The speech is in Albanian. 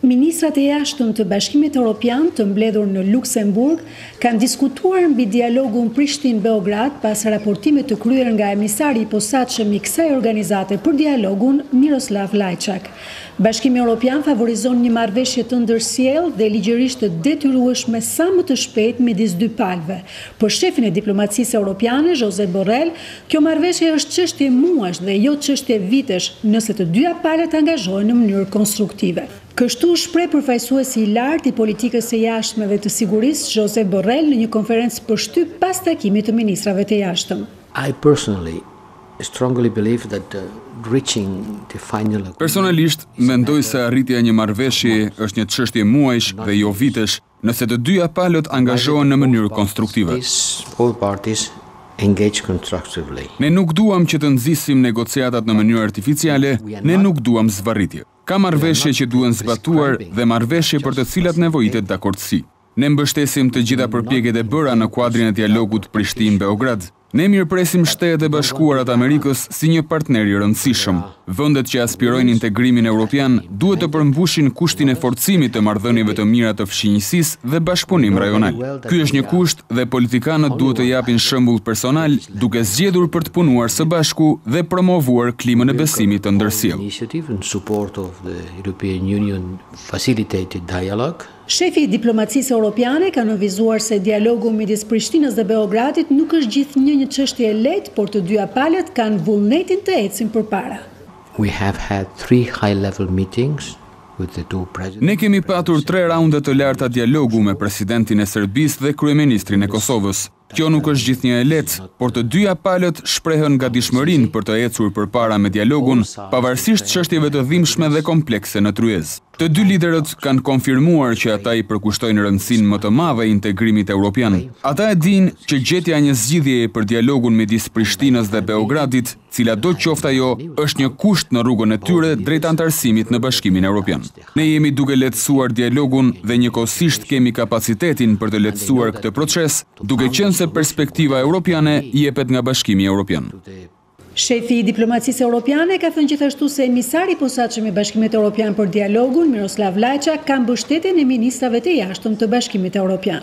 Ministrat e jashtëm të Bashkimit Europian të mbledhur në Luksemburg kanë diskutuar mbi dialogun Prishtinë-Beograd pas raportimit të kryer nga emisari i posaçëm i kësaj organizate për dialogun Miroslav Lajçak. Bashkimi Europian favorizon një marrëveshje të ndërsjellë dhe ligjërisht të detyrueshme sa më të shpejtë midis dy palëve, Për shefin e diplomacisë europiane, Josep Borrell, kjo marrëveshje është çështje muajsh dhe jo çështje vitesh, nëse të dyja palët angazhohen në mënyrë konstruktive. Kështu u shpreh përfaqësuesi i lartë i politikës së jashtme dhe të sigurisë, Josep Borrell në një konferencë për shtyp pas takimit të ministrave të jashtëm. I personally strongly believe that reaching the final agreement is a matter of months. Personalisht, mendoj se arritja e një marrëveshjeje është një çështje muajsh dhe jo vitesh, nëse të dyja palët angazhohen në mënyrë konstruktive. Ne nuk duam që të nxisim negociatat në mënyrë artificiale, ne nuk duam zvarritje. Ka marrëveshje që duhen zbatuar dhe marrëveshje për të cilat nevojitet dakordësi. Ne mbështesim të gjitha përpjekjet e bëra në kuadrin e dialogut Prishtinë-Beograd. Ne mirëpresim Shtetet e Bashkuara të Amerikës si një partner i rëndësishëm. Vendet që aspirojnë integrimin europian duhet të përmbushin kushtin e forcimit të marrëdhënieve të mira të fqinjësisë dhe bashkëpunim rajonal. Ky është një kusht dhe politikanët duhet të japin shembull personal duke zgjedhur për të punuar së bashku dhe promovuar klimën e besimit të ndërsjellë. Shefi i diplomacisë europiane ka nënvizuar se dialogu midis Prishtinës dhe Beogradit nuk është gjithnjë një çështje e lehtë, por të dyja palët kanë vullnetin të ecin përpara. We have had three high level meetings with the two presidents. Ne kemi patur tre raunde të larta dialogu me presidentin e Serbisë dhe kryeministrin e Kosovës. Kjo nuk është gjithnjë e lehtë, por të dyja palët shprehën gatishmërinë për të ecur përpara me dialogun, pavarësisht çështjeve të dhimbshme dhe komplekse në tryezë. Të dy liderët kanë konfirmuar që ata i përkushtojnë rëndësinë më të madhe integrimit europian. Ata e dinë që gjetja e një zgjidhjeje për dialogun midis Prishtinës dhe Beogradit, cila do qoftë ajo, është një kusht në rrugën e tyre drejt anëtarësimit në Bashkimin Europian. Ne jemi duke lehtësuar dialogun dhe njëkohësisht kemi kapacitetin për të lehtësuar këtë proces, duke qenë se perspektiva europiane jepet nga Bashkimi Europian. Shefi i diplomacisë europiane ka thënë gjithashtu se emisari i posaçëm i Bashkimit Europian për dialogun, Miroslav Lajçak, ka mbështetjen e ministrave të jashtëm të Bashkimit Europian.